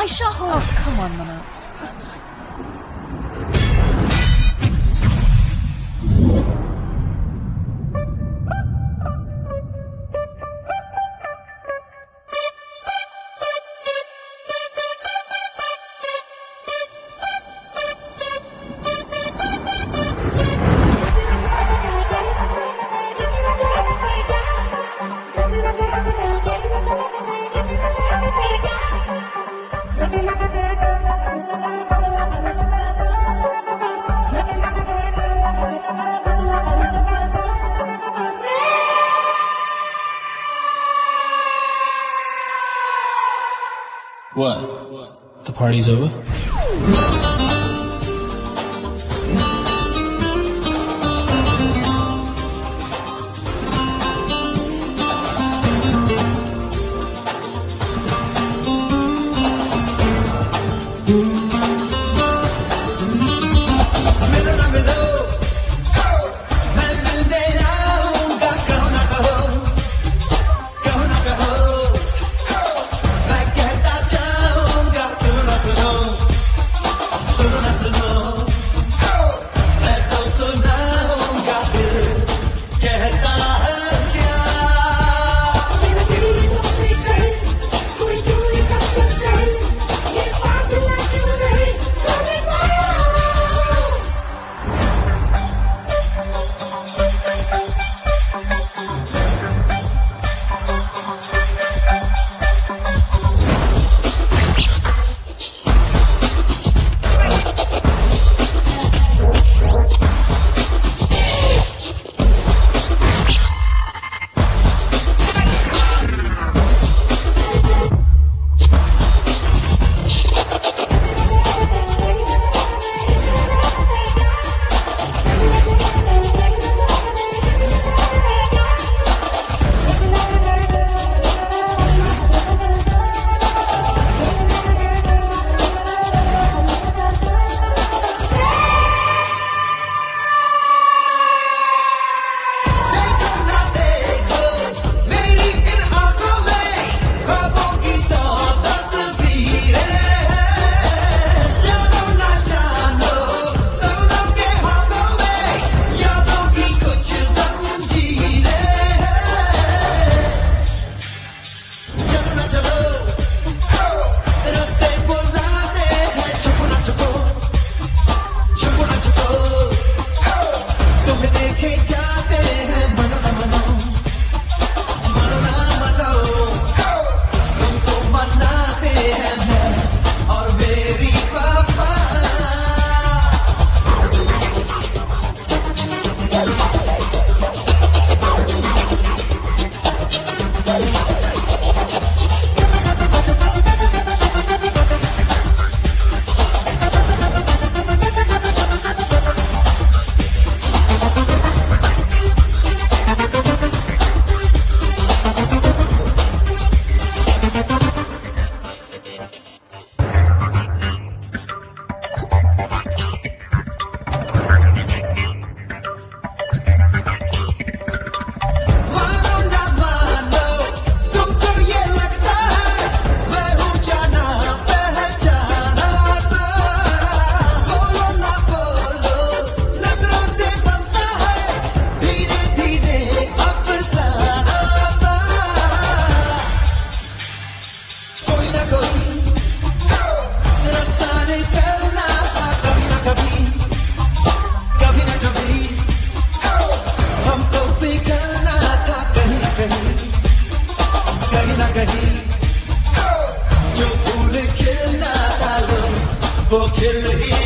I shot! Oh, come on, Mona. What? The party's over? Thank. कहीं। ना कहीं जो फूल खिलना वो खिल ही